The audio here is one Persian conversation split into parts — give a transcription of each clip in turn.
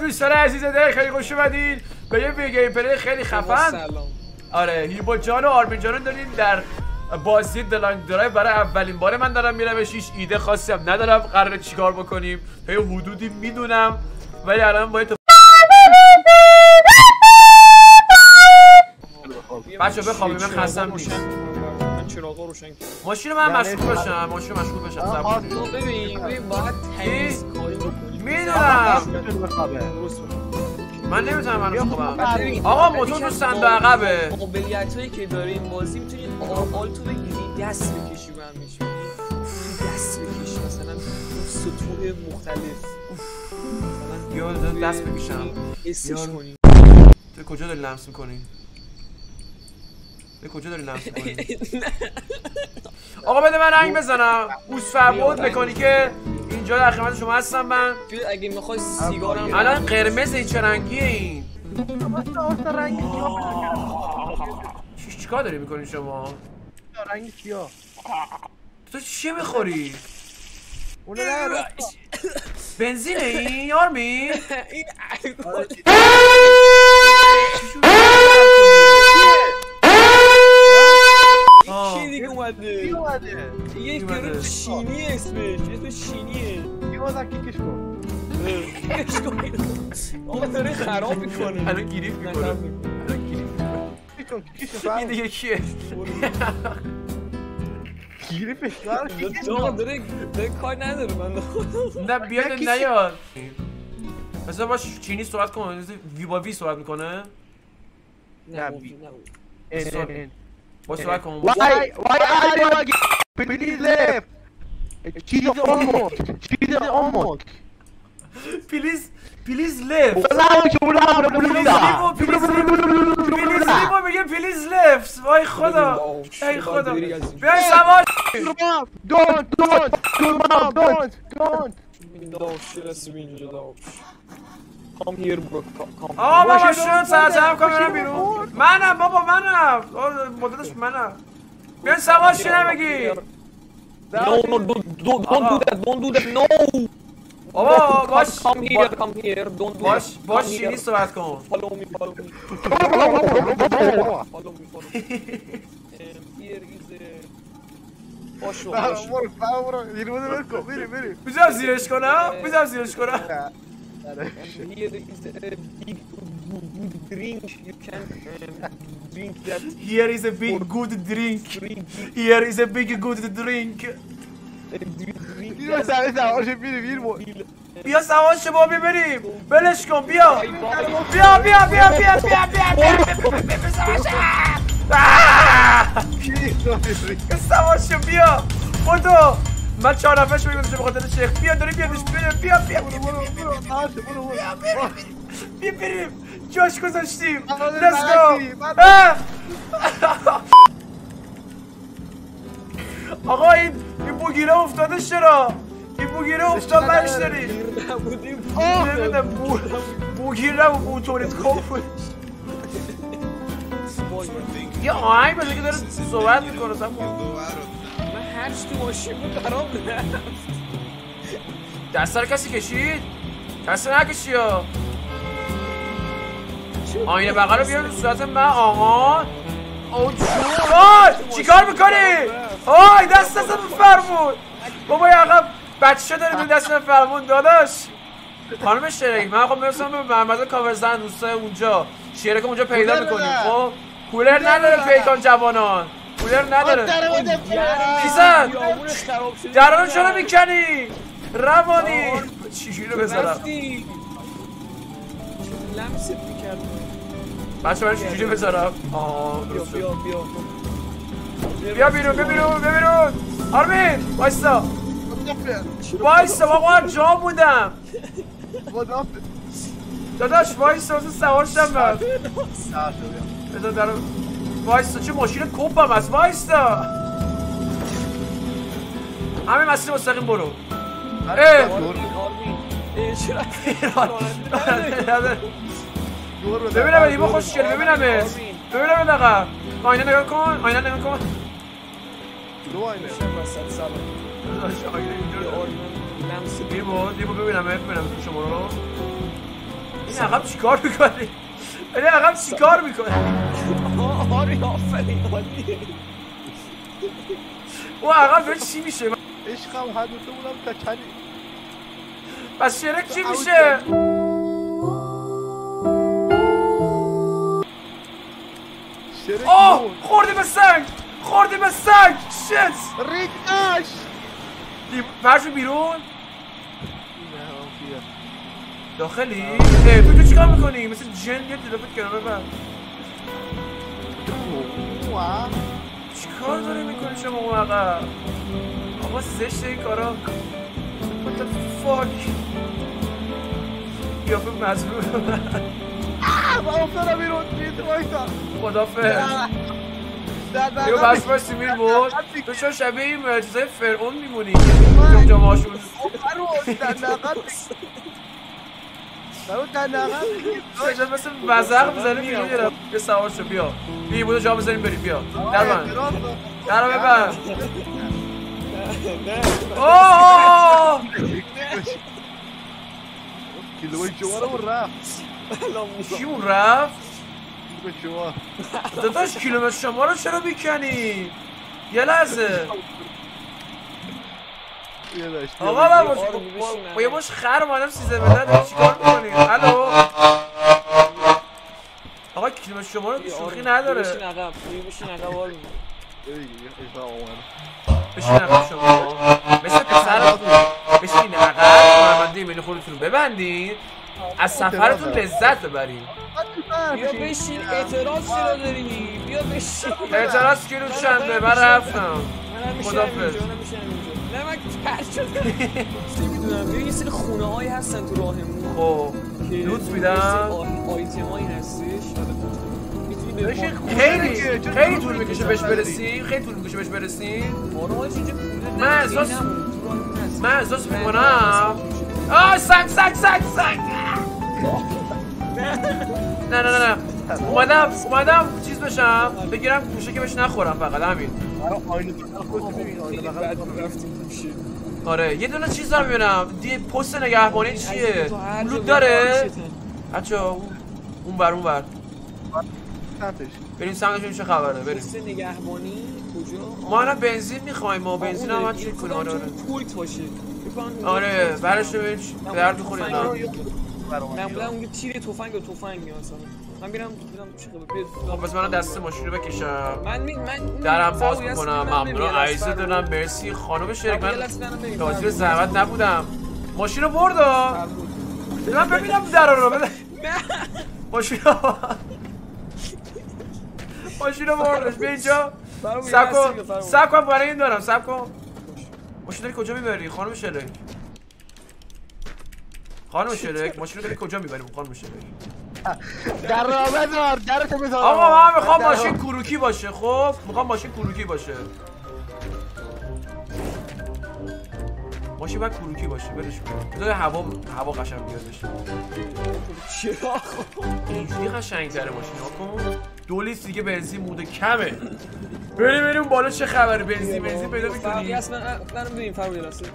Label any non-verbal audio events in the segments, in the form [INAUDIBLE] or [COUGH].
دوستان عزیز دل خیلی خوش اومدین. به یه وی gameplay خیلی خفن. سلام. آره هیبا جان و آرمین جان داریم در بازی The Long Drive برای اولین بار من دارم میرم هیچ ایده خاصی هم ندارم. قراره چیکار بکنیم؟ یه حدودی می‌دونم. ولی الان باید بچه بخوابیم من خستم نیست. چراغا روشن ماشین من مشغول بشم ماشین مشغول بشم ببین ببین باید تمیز می‌دونم. من نمی‌تونم من ببین، آقا موتور تو که صندوق عقبه قابلیت هایی که داره این بازی می‌تونی آلتو بگیری دست بکشی هم میشه دست بکشی مثلا سطوح مختلف. دارم دست بکشم بیا. کنی تو کجا داری لمس می‌کنی؟ به کجا داری لمس می‌کنی؟ [LAUGHS] آقا بده من رنگ بزنم. اوس فرمود مکانیک اینجا در خدمت شما هستم من. اگه می‌خوای سیگارم الان قرمز این چه رنگیه این؟ چی چیکار داری می‌کنی شما؟ رنگ سیاه تو چی می‌خوری؟ اونو نه بنزینه این یارمی؟ این. کی دیگه اومده؟ یه؟ گروه شینی اسمش اسمش شینیه کی اومده کیکش کن کش کن. آقا داره خراب می‌کنه الان گیریف می‌کنه الان گیریف کیکش کیکش این دیگه کیه گیری فشار کیکش آقا داره داره کار نداره من نه بیاد نه، کسی- نیاد مثلا باش چینی صحبت کن وی با وی صحبت می‌کنه نه بی- نه ان ان با صحبت کن Why why are you again? Please left. چیز آمون چیز آمون پلیز پلیز لفت پلیز لیمو میگه پلیز لفت وای خدا ای خدا بیای سوار دون دون دون دون دون داش رسیم اینجا کام هیر برو کام آه بابا شد سرزم کام بیرون منم بابا منم مدلش منم بیان سوار شده بگیر No, no, do, do, don't não, do that, don't do that, no! Oh, oh, não, Come here, come here, don't do não, that. não, não, não, não, Follow me, follow me. follow me, follow me. And here is a... não, não, não, não, não, não, não, não, não, não, não, não, não, não, não, não, não, não, não, good drink, you can um, drink that Here is a big good drink drink, Here is a big good drink uh, بیر سر سوارش بیر بیر بود بیا سوار شما بیا بریم بلش کن بیا بیا بیا بیا بیا بیا بیا بیا بیا بیا بیا سوار شو. بیا سوار شو بیا بودو من چهار نفر شو میگم به خاطر شیخ بیا داری بیادش بیا بیا بیا بیا بیا بیا بیا بیا بیا بریم جاش گذاشتیم. Let's go! [LAUGHS] آقا این این بوگیره افتاده چرا؟ این بوگیره افتاد برش داری. بو بوگیره و بوتوریت کن. یه آهنگ بده که داره صحبت می‌کنه من هرچ تو ماشین بود برام دست کسی کشید؟ کسی نکشی یا آینه بغل رو بیار رو صورت من آقا. او جون چیکار می‌کنی؟ آی دست دست فرمون. بابا یه عقب بچه داری تو دست من فرمون داداش. خانم شریک من خب می‌رسم به محمد کاورزن دوستای اونجا. شریک اونجا پیدا می‌کنیم. خب؟ کولر نداره پیکان جوانان. کولر نداره. شده. درانو چرا می‌کنی؟ روانی. چیشی رو بذارم؟ لمست می‌کرد بچه برای چجوری بذارم. آه بیا درست شد. بیا بیا بیا. بیرون بیا بیرون بیا بیرون. آرمین وایسا بابا من جا بودم. داداش وایسا تو سوار شم من. بذار در وایسا چه ماشین کوپم هست؟ وایسا همین مسیر مستقیم برو. اه. [LAUGHS] [LAUGHS] آرمین اه، چرا ببینم ایما خوشگل ببینم ببینم دقیقا آینه نگاه کن آینه نگاه کن دو آینه دیبو دیبو ببینم ببینم تو شما رو این عقب چیکار می‌کنی ولی عقب چیکار می‌کنی آره آفرین عالیه او عقب داره چی میشه عشقم هر دوتا بودم تا کلی پس شرک چی میشه آه بود. خوردی به سنگ خوردی به سنگ شت ریدش فرشو بیرون. داخلی؟ اه تو تو چیکار می‌کنی؟ مثل جن یه تلفت کنار ببر. چیکار داری می‌کنی شما اون عقب؟ آقا زشت این کارا What the fuck قیافه من افتادم بیرون. رید وایسا در یه بس بایستی میر بود تو چون شبیه این چیزای فرعون میمونی؟ من- جمجمه هاشون نقل فرو در نقل چجا مثل وزق می‌زنه بیرون یه سوار شو بیا. بیا بودو جا بزنیم بریم. بیا. در من در رو ببر اوه! کیلوی رو رفت. کی اون رفت؟ به شما. داداش کیلومتر شما رو چرا می‌کنی؟ یه لحظه. آقا من باش با- یه باش خر اومدم سیزه داری چیکار می‌کنی؟ الو؟ آقا کیلومتر شما رو شوخی نداره. بشین عقب. بشین عقب آروم بشین عقب شما. مثل پسر بشین عقب. کارمنده ایمنی خودتون رو ببندین. از سفرتون لذت ببرین بیا بشین اعتراض چرا داری بیا بشین. اعتراض کیلو چنده؟ من رفتم. اینجا نه من ترد شدم. [LAUGHS] نمی‌دونم. بیا یه سری خونه هایی هستن تو راهمون. خب لوت یه سری میدم. آی- آیتم هایی هستش خیلی خیلی طول می‌کشه بهش برسیم. خیلی طول می‌کشه بهش برسیم. من احساس-. من احساس می‌کنم. آه سگ سگ سگ سگ. نه نه نه نه. اومدم اومدم چیز بشم. بگیرم گوشه که بهش نخورم فقط همین. آره یه دونه چیز دارم می‌بینم. دی پست نگهبانی چیه؟ بری داره. بچه اون بر اون بر بریم سمتشون چه خبره بریم. پست نگهبانی کجا؟ ما الان بنزین می‌خوایم و بنزین هم کنیم. فکر آره آره. آره برش به درد می‌خوره اینا. معمولا اونجا تیر تفنگ و تفنگ مثلا. من میرم میرم خبر خب بس من دست ماشین رو بکشم. من می من درم باز می‌کنم. ممنون. فرقی. دارم مرسی. خانم شرک من به زحمت نبودم. ماشین رو بردا. من ببینم در رو بده ماشین رو ماشین رو بردش بیا اینجا سب کن. سب کن برای این دارم. سب کن. ماشین داری کجا می‌بری؟ خانم شرک خانم شرک ماشین رو داری کجا می‌بری؟ خانم شرک. در راه بذار درتو بذار. آقا من می‌خوام در ماشین کروکی باشه خب؟ می‌خوام ماشین کروکی باشه. ماشین باید کروکی باشه برش کن. بذار هوا هوا قشنگ بیادش چرا؟ اینجوری قشنگ تره ماشین کن دو لیتر دیگه بنزین مونده کمه. بریم بریم بالا چه خبره بنزین بنزین پیدا فرقی می‌کنی هست من منم ببین فرقی الاسه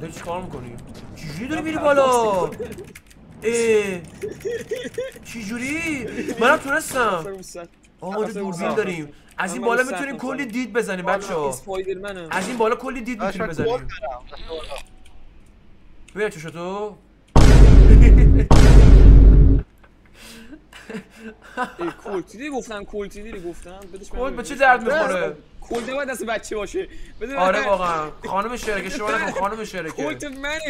داری چیکار می‌کنی؟ چجوری داری میری بالا؟ اه. چجوری؟ منم تونستم. آقا ما دوربین داریم. از این بالا می‌تونیم کلی. دید بزنیم بچه ها از این بالا کلی دید می‌تونیم بزنیم. گل دارم. ببین چه شد تو ای کلتی گفتم کلتی دیدی؟ گفتم بدش من کل به. چه درد می‌خوره؟ کلت باید دست بچه باشه. آره واقعا. خانم شرکه شما نکن [LAUGHS] خانم شرکه. کلت منه.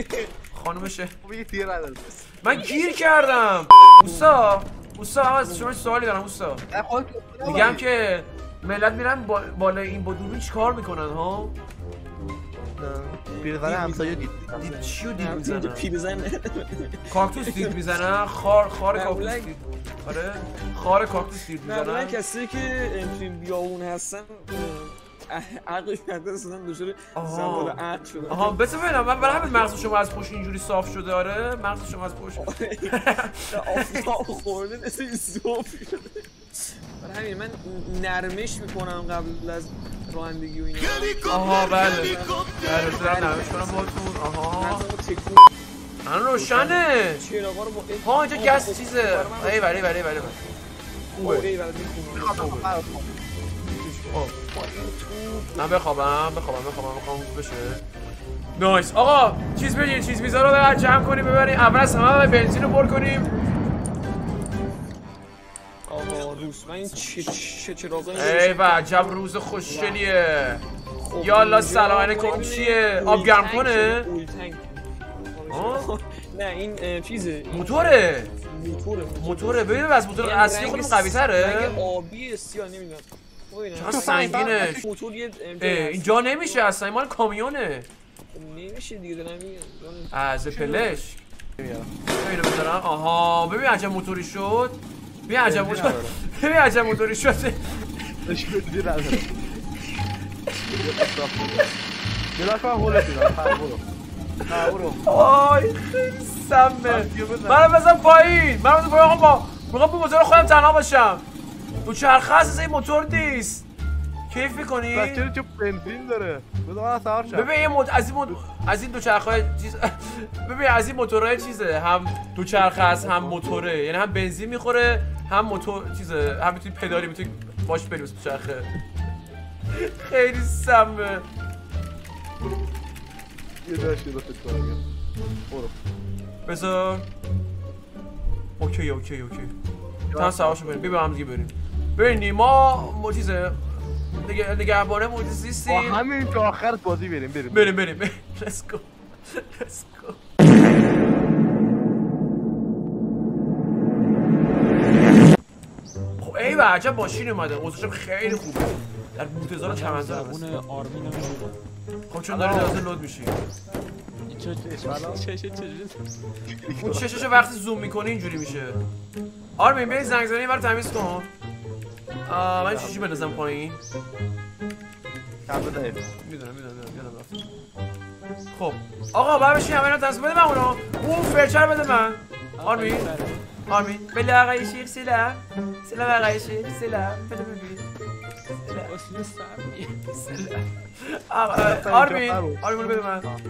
خانم شرکه خب یه تیر نداره. من گیر کردم. اوسا اوسا از شما سوالی دارم اوسا. میگم که ملت میرن با- بالا این با دوربین چیکار می‌کنن ها؟ پیرزن همسایه دید دید چیو دید پیرزن. کاکتوس دید می‌زنن خار خار کاکتوس دید. آره خار کاکتوس معمولا می‌زنن. کسی که تو این بیابون هستن اه، عقلش کرده اصلا دچار. زوال عقل شده آها بس ببینم من برای همین مغز شما از پشت اینجوری صاف شده آره؟ مغز شما از پشت. آفتاب خورده مثل زوب شده. برای همین من نرمش می‌کنم قبل از رانندگی و اینا. آها بله. بله دارم نمش کنم باتون آها. الان روشنه ها اینجا گس چیزه ای بله بله بله خوبه. من بخوابم بخوابم بخوابم بخوابم بشه نایس آقا چیز بگیر چیز میزا رو ببر جمع کنیم ببریم اول از همه بنزین رو پر کنیم آقا روز من این چه چه چراغا ای عجب روز خوشگلیه یالا سلام علیکم چیه آب گرم کنه. آه؟ نه این چیزه. موتوره. موتوره. موتوره. ببین از موتور این اصلی خودم س- قوی تره رنگ آبی سیاه نمی‌دونم. ببینم. چقدر سنگینه. [LAUGHS] موتور یه اینجا نمیشه اصلا این مال کامیونه. نمیشه دیگه دارم از پلش. اینو بذارم. آها. ببین عجب موتوری شد. ببین عجب بنزین موتور نداره. [LAUGHS] ببین عجب موتوری شد. اشکال دیگه نداره. [LAUGHS] یه آی خیلی سمه. من یه بزن. پایین. منو بزن پایین. آقا با با موتور خودم تنها باشم. تو چرخه هست این موتور نیست. کیف می‌کنی؟ بس چرا چه بنزین داره. بذار من سوار شم. ببین این مد... از این مد... از این دو چرخه چیز [LAUGHS] ببین از این موتورهای چیزه. هم دو چرخه است هم موتوره. یعنی هم بنزین می‌خوره هم موتور چیزه. هم می‌تونی پدالی می‌تونی باش بریم تو چرخه. [LAUGHS] خیلی سمه. یه داشت یه داشت کنم برو. بذار. okay okay okay. تا سواشو بریم. بیا با هم دیگه بریم. ببین نیما ما چیزه نگه نگهبانه با زیستیم همین تا آخر بازی بریم بریم. بریم بریم بریم. [LAUGHS] Let's go. Let's go. خب ای عجب ماشین اومده. اوضاعش خیلی خوبه. در بوتزار چمنزار آرمین می‌دونم. خب چون داری دازه لود میشی اون چششو وقتی زوم می‌کنی اینجوری میشه آرمین بری زنگ زنی برای تمیز کن من چیشی بندازم پایین دهیم می‌دونم می‌دونم می‌دونم خب آقا باید بشین همه اینا تصمیم بده من اونو اون فرچه رو بده من آرمین آرمین بله آقای شیخ سلام سلام آقای شیخ سلام بده ببین سلام آقا آرمین. آرمین رو بده من. من.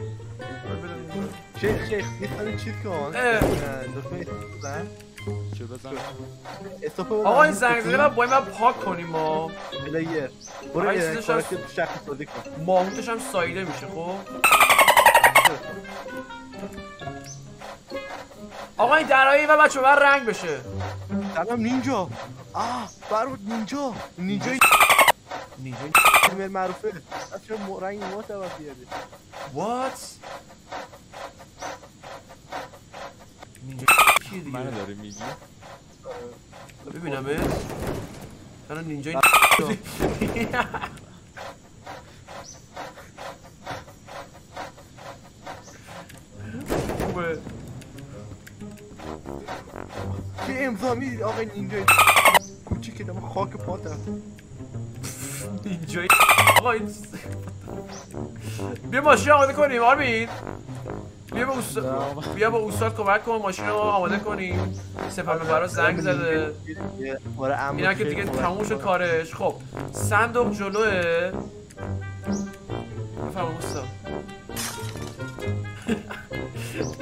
شیخ شیخ یه خیلی چیز کن. بزن چه بزن آقا این زنگ زده باید باید من پاک کنیم ما. پلیر برو یه. که شخص بازی کن. ماهوتش هم سایده میشه خب؟ آقا این درایی و بچه بر رنگ بشه. سلام نینجا. آه برو نینجا. نینجا نیجا فیلم معروفه. اصلا رنگ ما تبا بیاده وات نیجا کیه دیگه؟ منو داره میگی؟ ببینمه الان نینجا. خوبه. چه امضا می‌دید آقا نینجا کوچیکه دم خاک پاتم. اینجا آقا این بیا ماشین آماده کنیم آرمین. بیا به استاد بیا به استاد کمک کن ماشین رو آماده کنیم. سپر برا زنگ زده. آره اینا که دیگه کمک تموم شد. کارش. خب صندوق جلوه. بفرما استاد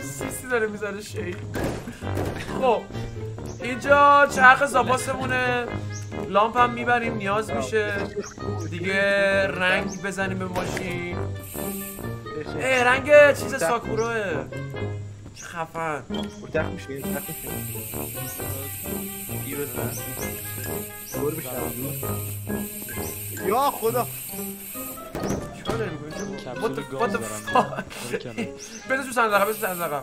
[LAUGHS] سیسی داره می‌زنه شیخ خب. اینجا چرخ زاپاسمونه. لامپ هم می‌بریم نیاز میشه. دیگه رنگ بزنیم به ماشین. اه رنگ چیز ساکوروه چه خفن. بزن یا خدا. چیکار داری می‌کنی؟ What the- fuck؟ بذار [LAUGHS] تو صندوق بذار تو صندوق.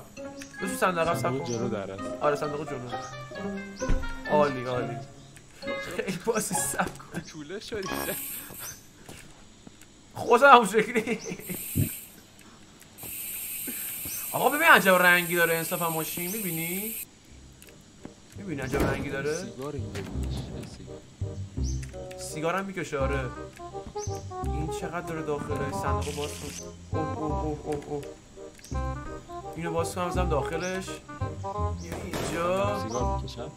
بذار تو صندوق صندوق. جلو است. آره صندوق جلو. عالی عالی. خیلی بازی سب کن. کوله شدی. خودم همون شکلی. آقا ببین عجب رنگی داره انصاف هم ماشین می‌بینی؟ می‌بینی عجب رنگی داره؟ سیگار؟ سیگار؟ هم می‌کشه آره. این چقدر داره داخله؟ صندوق باز کن. اوه اوه اوه اوه اوه. اینو باز کنم بزنم داخلش. اینجا. سیگار می‌کشم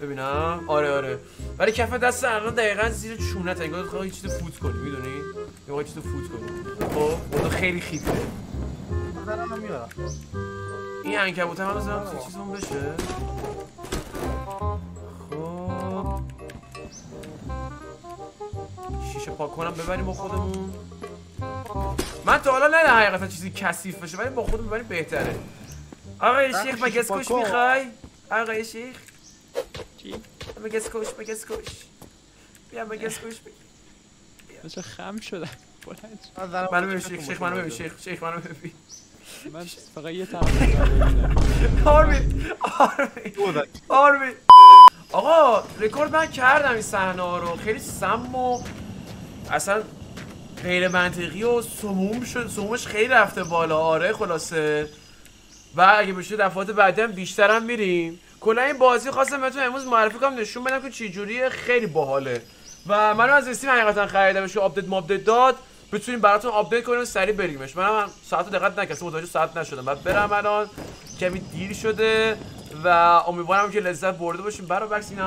ببینم. آره آره. ولی کف دست الان دقیقا زیر چونت انگار خواهی یه چیز فوت کنی می‌دونی؟ یه چیز فوت کنی. خب خدا خیلی خیته این عنکبوت هم بزنم تو چیزمون بشه خب. شیشه پاک کنم ببریم با خودمون. من تا حالا نه حقیقتا چیزی کثیف بشه ولی با خودمون ببریم بهتره. آقای شیخ پاک کن. می‌خوای؟ آقای شیخ. چی؟ مگه اسکوش مگه اسکوش بیا مگه اسکوش بیا. بچه خم شدم. بلند شد. منو ببین شیخ شیخ منو ببین شیخ شیخ منو ببین. من فقط یه تمرین ببینم آرمین آرمین آرمین آقا رکورد من کردم این صحنه ها رو. خیلی سم و اصلا غیر منطقی و سموم شد. سمومش خیلی رفته بالا. آره خلاصه. و اگه بشه دفعات بعدی هم بیشتر هم میریم. کلا این بازی خواستم بهتون امروز معرفی کنم نشون بدم که چه جوریه خیلی باحاله. و منو از Steam حقیقتا خریدمش و update مابدیت داد. بتونیم براتون update کنیم سریع بریمش. منم ساعت رو دقت نکردم متوجه ساعت نشدم. بعد برم الان کمی دیر شده و امیدوارم که لذت برده باشیم. برای بکس اینا